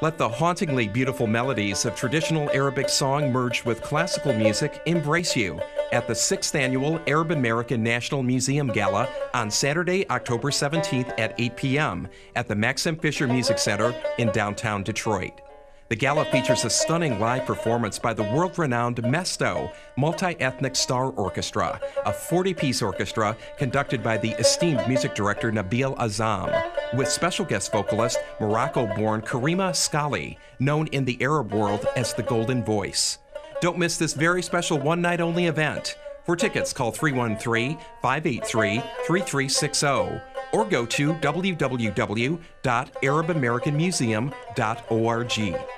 Let the hauntingly beautiful melodies of traditional Arabic song merged with classical music embrace you at the 6th Annual Arab American National Museum Gala on Saturday, October 17th at 8 p.m. at the Max M. Fisher Music Center in downtown Detroit. The gala features a stunning live performance by the world renowned Mesto Multi Ethnic Star Orchestra, a 40 piece orchestra conducted by the esteemed music director Nabil Azzam with special guest vocalist Morocco born Karima Skalli, known in the Arab world as the Golden Voice. Don't miss this very special one night only event. For tickets, call 313 583 3360 or go to www.arabamericanmuseum.org.